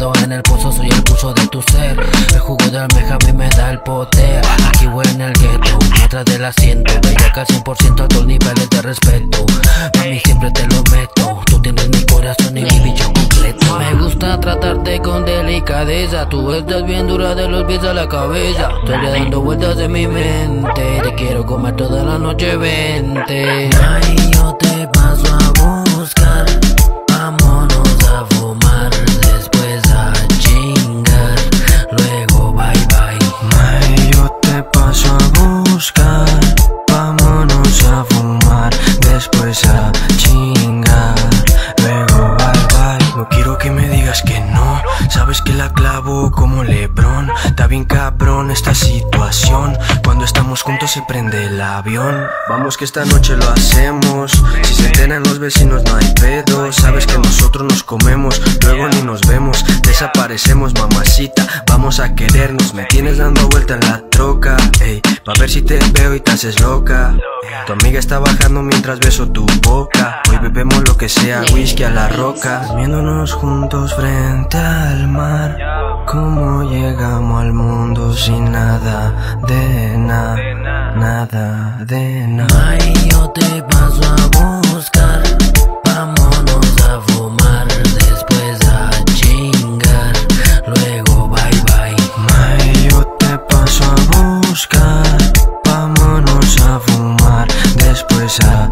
Pero en el pozo soy el pulso de tu ser. El jugo de almeja a mí me da el poder. Aquí voy en el ghetto, atrás del asiento Bellaca al 100% altos niveles de respeto. Mami siempre te lo meto. Tú tienes mi corazón y mi bicho completo. Me gusta tratarte con delicadeza. Tú estás bien dura de los pies a la cabeza. Estoy dando vueltas en mi mente. Te quiero comer toda la noche, vente. Ay, yo te paso a buscar Sabes que la clavo como Lebron. Está bien cabrón esta situación. Cuando estamos juntos se prende el avión. Vamos que esta noche lo hacemos. Si se enteran los vecinos no hay pedo. Sabes que nosotros nos comemos, luego ni nos vemos. Desaparecemos, mamacita. Vamos a querernos. Me tienes dando vuelta en la troca. Ey, si te veo y te haces loca. Tu amiga está bajando mientras beso tu boca. Hoy bebemos lo que sea, whisky a la roca. Viéndonos juntos frente al mar. ¿Cómo llegamos al mundo sin nada de nada? Nada de nada. Ay, yo te paso a 下